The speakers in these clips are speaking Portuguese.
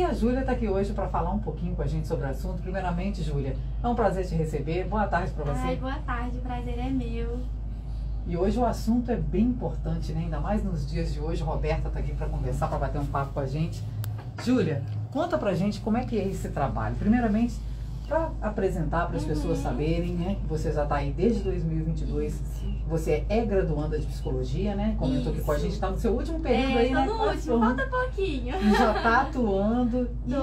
E a Júlia está aqui hoje para falar um pouquinho com a gente sobre o assunto. Primeiramente, Júlia, é um prazer te receber. Boa tarde para você. Ai, boa tarde, o prazer é meu. E hoje o assunto é bem importante, né? ainda mais nos dias de hoje. Roberta está aqui para conversar, para bater um papo com a gente. Júlia, conta pra gente como é que é esse trabalho. Primeiramente, para apresentar para as uhum. pessoas saberem, né, que você já está aí desde 2022. Você é graduanda de psicologia, né? Comentou Isso. que com a gente está no seu último período é, aí, né? no último, falta pouquinho. E já está atuando e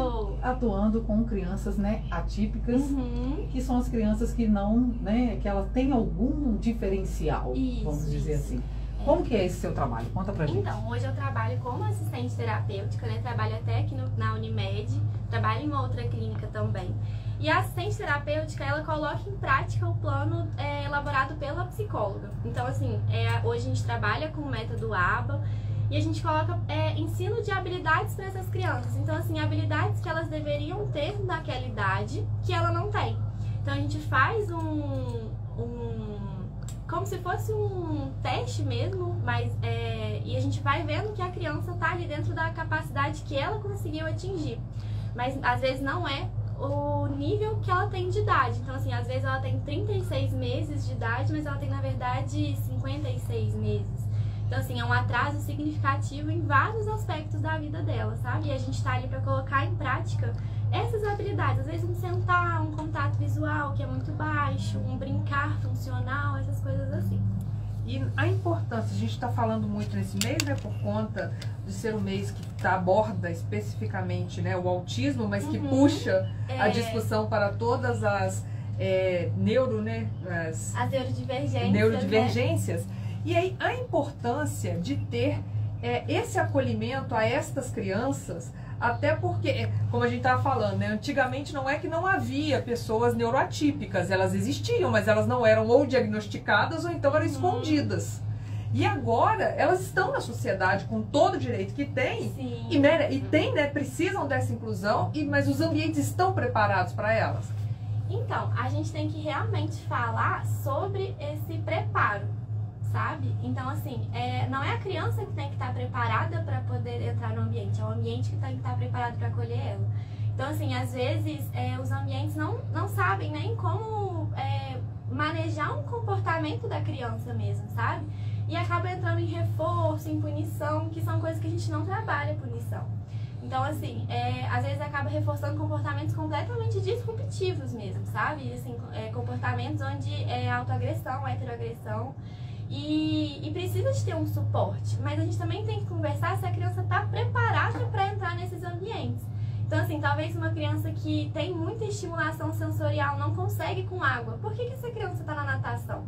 atuando com crianças, né, atípicas, uhum. que são as crianças que não, né, que elas têm algum diferencial, Isso. vamos dizer assim. Como que é esse seu trabalho? Conta pra gente. Então, hoje eu trabalho como assistente terapêutica, né? Trabalho até aqui no, na Unimed, trabalho em outra clínica também. E a assistente terapêutica, ela coloca em prática o plano é, elaborado pela psicóloga. Então, assim, é, hoje a gente trabalha com o método ABA e a gente coloca é, ensino de habilidades para essas crianças. Então, assim, habilidades que elas deveriam ter naquela idade que ela não tem. Então, a gente faz um, um como se fosse um teste mesmo, mas é, e a gente vai vendo que a criança está ali dentro da capacidade que ela conseguiu atingir. Mas às vezes não é o nível que ela tem de idade. Então, assim, às vezes ela tem 36 meses de idade, mas ela tem, na verdade, 56 meses. Então, assim, é um atraso significativo em vários aspectos da vida dela, sabe? E a gente tá ali para colocar em prática essas habilidades. Às vezes, um sentar, um contato visual que é muito baixo, um brincar funcional, essas coisas assim. E a importância, a gente está falando muito nesse mês, né, por conta de ser um mês que tá, aborda especificamente né, o autismo, mas que uhum. puxa é. a discussão para todas as é, neuro, né, as, as neurodivergências. neurodivergências. Né? E aí a importância de ter é, esse acolhimento a estas crianças até porque, como a gente estava falando, né, antigamente não é que não havia pessoas neuroatípicas, elas existiam, mas elas não eram ou diagnosticadas ou então eram escondidas. E agora elas estão na sociedade com todo o direito que têm e, e tem, né, precisam dessa inclusão, e, mas os ambientes estão preparados para elas. Então, a gente tem que realmente falar sobre esse preparo sabe? Então, assim, é, não é a criança que tem que estar preparada para poder entrar no ambiente, é o ambiente que tem que estar preparado para acolher ela. Então, assim, às vezes é, os ambientes não, não sabem nem como é, manejar um comportamento da criança mesmo, sabe? E acaba entrando em reforço, em punição, que são coisas que a gente não trabalha punição. Então, assim, é, às vezes acaba reforçando comportamentos completamente disruptivos mesmo, sabe? Assim, é, comportamentos onde é autoagressão, heteroagressão. E, e, precisa de ter um suporte, mas a gente também tem que conversar se a criança está preparada para entrar nesses ambientes. Então, assim, talvez uma criança que tem muita estimulação sensorial não consegue com água. Por que, que essa criança está na natação?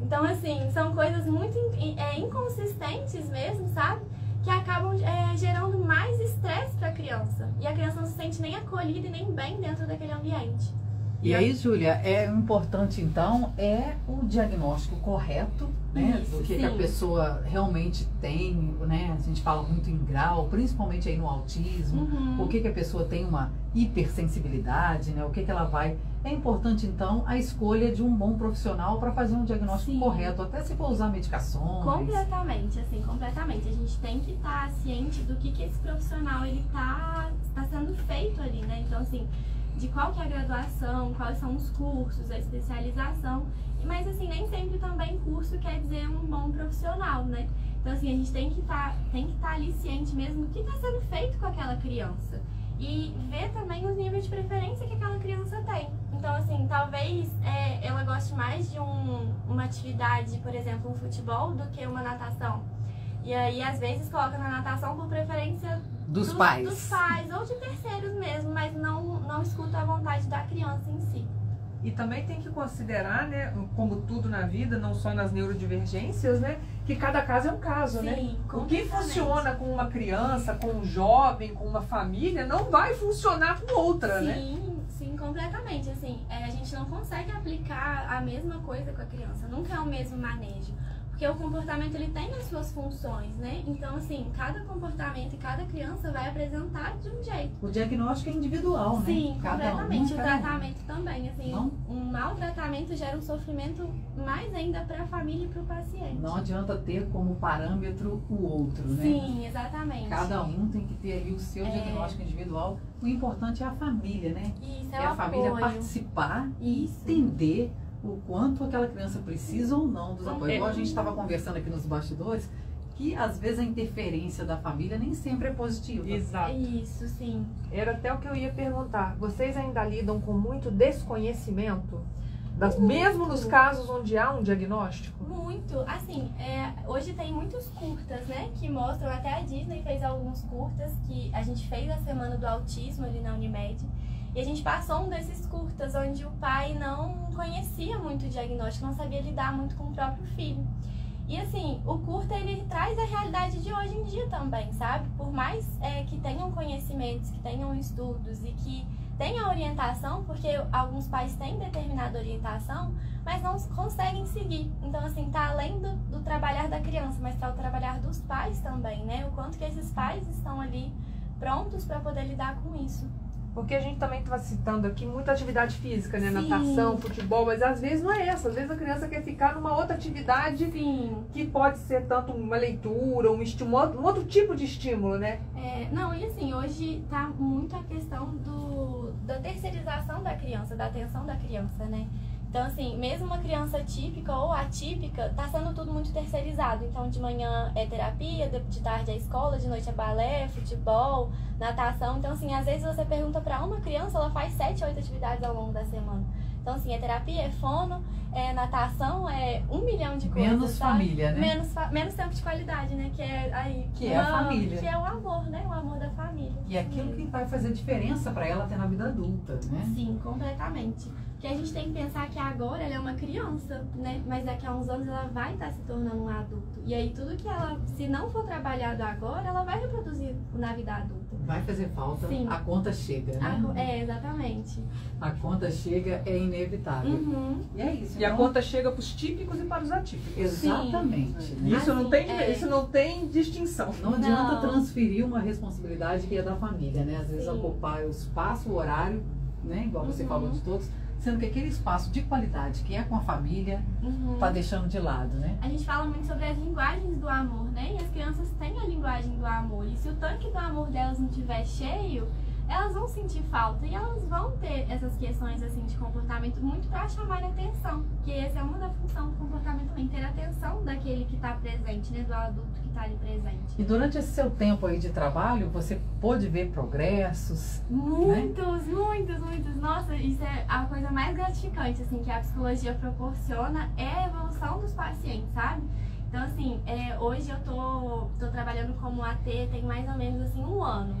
Então, assim, são coisas muito é, inconsistentes mesmo, sabe? Que acabam é, gerando mais estresse para a criança. E a criança não se sente nem acolhida e nem bem dentro daquele ambiente. E aí, Júlia, é importante então é o diagnóstico correto, né, Isso, do que, que, a pessoa realmente tem, né? A gente fala muito em grau, principalmente aí no autismo, uhum. o que que a pessoa tem uma hipersensibilidade, né? O que que ela vai é importante então a escolha de um bom profissional para fazer um diagnóstico Sim. correto, até se for usar medicações. Completamente, assim, completamente. A gente tem que estar tá ciente do que que esse profissional ele tá, tá sendo feito ali, né? Então assim, de qual que é a graduação, quais são os cursos, a especialização. Mas assim, nem sempre também curso quer dizer um bom profissional, né? Então assim, a gente tem que tá, estar tá ali ciente mesmo do que está sendo feito com aquela criança. E ver também os níveis de preferência que aquela criança tem. Então, assim, talvez é, ela goste mais de um, uma atividade, por exemplo, um futebol, do que uma natação. E aí, às vezes, coloca na natação por preferência dos, dos pais. Dos pais ou de terceiros mesmo, mas não, não escuta a vontade da criança em si. E também tem que considerar, né, como tudo na vida, não só nas neurodivergências, né, que cada caso é um caso, né? Sim, né? O que funciona com uma criança, com um jovem, com uma família, não vai funcionar com outra, sim, né? Sim, sim, completamente. Assim, é, a gente não consegue aplicar a mesma coisa com a criança, nunca é o mesmo manejo. Porque o comportamento ele tem as suas funções, né? Então, assim, cada comportamento e cada criança vai apresentar de um jeito. O diagnóstico é individual, né? Sim, Cada um, completamente. o cada um. tratamento também. Assim, Não? um mau tratamento gera um sofrimento mais ainda para a família e para o paciente. Não adianta ter como parâmetro o outro, né? Sim, exatamente. Cada um tem que ter ali o seu É. diagnóstico individual. O importante é a família, né? Isso, é, É o a família apoio. participar e Isso. entender o quanto aquela criança precisa ou não dos apoios. É. Igual a gente estava conversando aqui nos bastidores, que às vezes a interferência da família nem sempre é positiva. Exato. Isso, sim. Era até o que eu ia perguntar. Vocês ainda lidam com muito desconhecimento? Das, mesmo nos casos onde há um diagnóstico? Muito. Assim, é, hoje tem muitos curtas, né? Que mostram, até a Disney fez alguns curtas que a gente fez a semana do autismo ali na Unimed. E a gente passou um desses curtas onde o pai não conhecia muito o diagnóstico, não sabia lidar muito com o próprio filho. E assim, o curta ele traz a realidade de hoje em dia também, sabe? Por mais é, que tenham conhecimentos, que tenham estudos e que tenham orientação, porque alguns pais têm determinada orientação, mas não conseguem seguir. Então, assim, tá além do, do trabalhar da criança, mas tá o trabalhar dos pais também, né? O quanto que esses pais estão ali prontos para poder lidar com isso. Porque a gente também estava citando aqui muita atividade física, né? Sim. Natação, futebol, mas às vezes não é essa. Às vezes a criança quer ficar numa outra atividade Sim. que pode ser tanto uma leitura, um, estímulo, um outro tipo de estímulo, né? É, não, e assim, hoje tá muito a questão do, da terceirização da criança, da atenção da criança, né? Então, assim, mesmo uma criança típica ou atípica, tá sendo tudo muito terceirizado. Então, de manhã é terapia, de de tarde é escola, de noite é balé, futebol, natação. Então, assim, às vezes você pergunta pra uma criança, ela faz sete, oito atividades ao longo da semana. Então, assim, é terapia, é fono, é natação, é um milhão de coisas. Menos sabe? família, né? Menos, menos tempo de qualidade, né? Que é aí. Que é a família. Que é o amor, né? O amor da família. E aquilo que vai fazer diferença para ela até na vida adulta, né? Sim, completamente. Porque a gente tem que pensar que agora ela é uma criança, né? Mas daqui a uns anos ela vai estar se tornando um adulto. E aí tudo que ela, se não for trabalhado agora, ela vai reproduzir na vida adulta. Vai fazer falta, Sim. a conta chega, né? Ago- É, exatamente. A conta chega, é inevitável. Uhum. E é isso. E a então, conta chega para os típicos e para os atípicos. Exatamente. né? Isso, não Assim, tem, é. isso não tem distinção. Não adianta Não. transferir uma responsabilidade que é da família, né? Às vezes Sim. ocupar o espaço, o horário, né? Igual você Uhum. falou de todos, sendo que aquele espaço de qualidade que é com a família, Uhum. tá deixando de lado, né? A gente fala muito sobre as linguagens do amor, né? E as crianças têm a linguagem do amor. E se o tanque do amor delas não estiver cheio, elas vão sentir falta e elas vão ter essas questões assim de comportamento muito para chamar a atenção. Que essa é uma da função do comportamento também, ter a atenção daquele que está presente, né? Do adulto que está ali presente. E durante esse seu tempo aí de trabalho, você pôde ver progressos, Muitos, muitos, muitos. Nossa, isso é a coisa mais gratificante assim que a psicologia proporciona é a evolução dos pacientes, sabe? Então assim, é, hoje eu tô, tô trabalhando como AT tem mais ou menos assim um ano.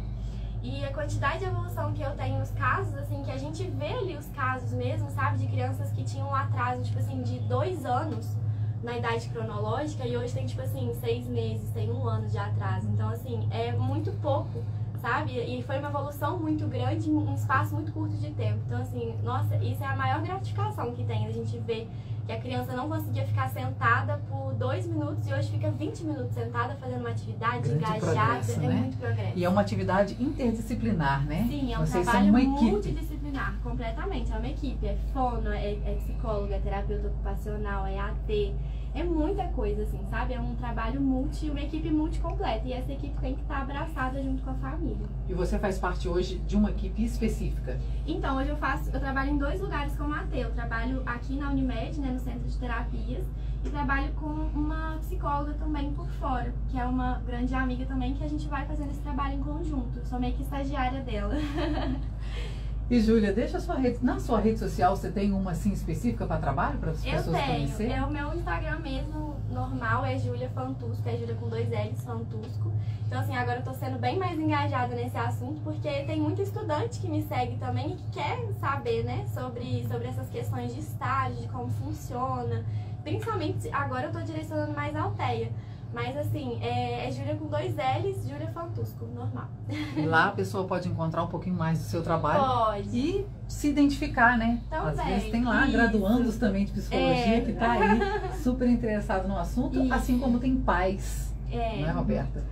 E a quantidade de evolução que eu tenho nos casos, assim, que a gente vê ali os casos mesmo, sabe, de crianças que tinham um atraso, tipo assim, de dois anos na idade cronológica e hoje tem, tipo assim, seis meses, tem um ano de atraso. Então, assim, é muito pouco sabe? E foi uma evolução muito grande em um espaço muito curto de tempo. Então, assim, nossa, isso é a maior gratificação que tem. A gente vê que a criança não conseguia ficar sentada por dois minutos e hoje fica 20 minutos sentada fazendo uma atividade Grande engajada. é né? muito progresso. e é uma atividade interdisciplinar, né? Sim, é um Vocês são trabalho uma equipe. multidisciplinar, completamente. É uma equipe, é fono, é, é psicóloga, é terapeuta ocupacional, é AT, é muita coisa, assim, sabe? É um trabalho multi, uma equipe multicompleta. E essa equipe tem que estar abraçada junto com a família. E você faz parte hoje de uma equipe específica. Então, hoje eu faço, eu trabalho em dois lugares como AT. Eu trabalho aqui na Unimed, né, no centro de terapias, e trabalho com uma psicóloga também por fora, que é uma grande amiga também, que a gente vai fazendo esse trabalho em conjunto. Eu sou meio que estagiária dela. E Júlia, deixa a sua rede. Na sua rede social você tem uma assim específica para trabalho, para as Eu pessoas tenho. conhecerem? É o meu Instagram mesmo, normal, é Júlia Fantusco, é Júlia com dois L's, Fantusco. Então, assim, agora eu tô sendo bem mais engajada nesse assunto, porque tem muito estudante que me segue também e que quer saber, né, sobre, sobre essas questões de estágio, de como funciona. Principalmente, agora eu tô direcionando mais a alteia. Mas assim, é, é Júlia com dois L's, Júlia Fantusco, normal. E lá a pessoa pode encontrar um pouquinho mais do seu trabalho. Pode. E se identificar, né? Também, Às vezes tem lá isso. graduandos também de psicologia É. que tá aí super interessado no assunto, Isso. assim como tem pais, É. não é, Roberta?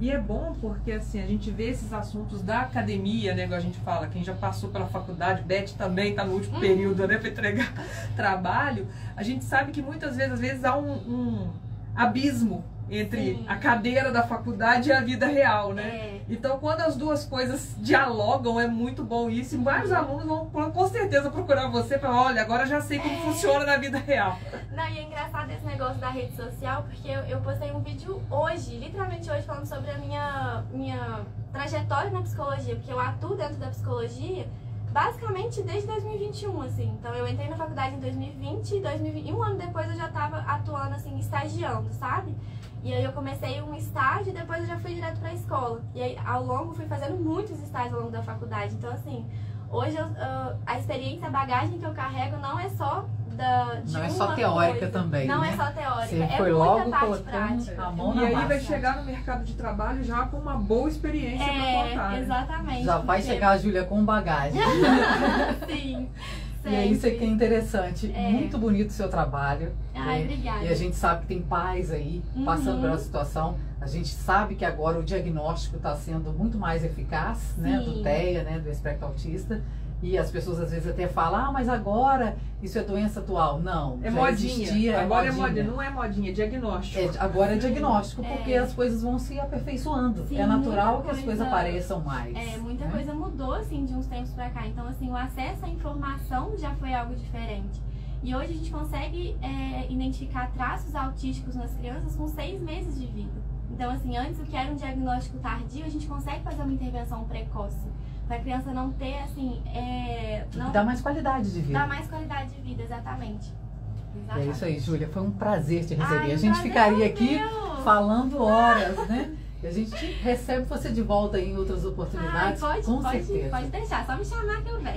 E é bom porque assim, a gente vê esses assuntos da academia, né? Igual a gente fala, quem já passou pela faculdade, Beth também está no último Uhum. período, né, para entregar trabalho, a gente sabe que muitas vezes, às vezes há um, um abismo entre Sim. a cadeira da faculdade e a vida real, né? É. Então, quando as duas coisas dialogam, é muito bom isso. E vários alunos vão com certeza procurar você para, olha, agora já sei como funciona na vida real. Não, e é engraçado esse negócio da rede social, porque eu, eu postei um vídeo hoje, literalmente hoje, falando sobre a minha, minha trajetória na psicologia, porque eu atuo dentro da psicologia basicamente desde 2021, assim. Então eu entrei na faculdade em 2020 e 2020, e um ano depois eu já estava atuando, assim, estagiando, sabe? E aí eu comecei um estágio e depois eu já fui direto pra escola. E aí ao longo fui fazendo muitos estágios ao longo da faculdade. Então, assim, hoje eu, ah, a experiência, a bagagem que eu carrego não é só da, de Não é só teórica coisa. também, Não né? é só teórica, Você é foi muita logo colocando prática. a mão E na aí massa. vai chegar no mercado de trabalho já com uma boa experiência para contar. É, né? exatamente. Já vai chegar a Júlia com bagagem. Sim. e é isso sempre. que é interessante. É. Muito bonito o seu trabalho. Ai, né? obrigada. E a gente sabe que tem pais aí Uhum. passando pela situação. A gente sabe que agora o diagnóstico está sendo muito mais eficaz, né? Do Sim. TEA, né? Do espectro autista. E as pessoas às vezes até falam, ah, mas agora isso é doença atual. Não, É modinha. existia, Agora é modinha. modinha. Não é modinha, é diagnóstico. É, agora é diagnóstico, É. porque as coisas vão se aperfeiçoando. Sim, é natural que as coisa- coisas apareçam mais. É, muita né? coisa mudou, assim, de uns tempos pra cá. Então, assim, o acesso à informação já foi algo diferente. E hoje a gente consegue é, identificar traços autísticos nas crianças com seis meses de vida. Então, assim, antes o que era um diagnóstico tardio, a gente consegue fazer uma intervenção precoce. Pra criança não ter, assim, é, não Dá mais qualidade de vida. dar mais qualidade de vida, exatamente. É Exatamente. isso aí, Júlia. Foi um prazer te receber. Ai, a gente ficaria é aqui meu. falando horas, né? E a gente recebe você de volta em outras Ai, oportunidades, pode, com pode, certeza. pode deixar, só me chamar que eu venho.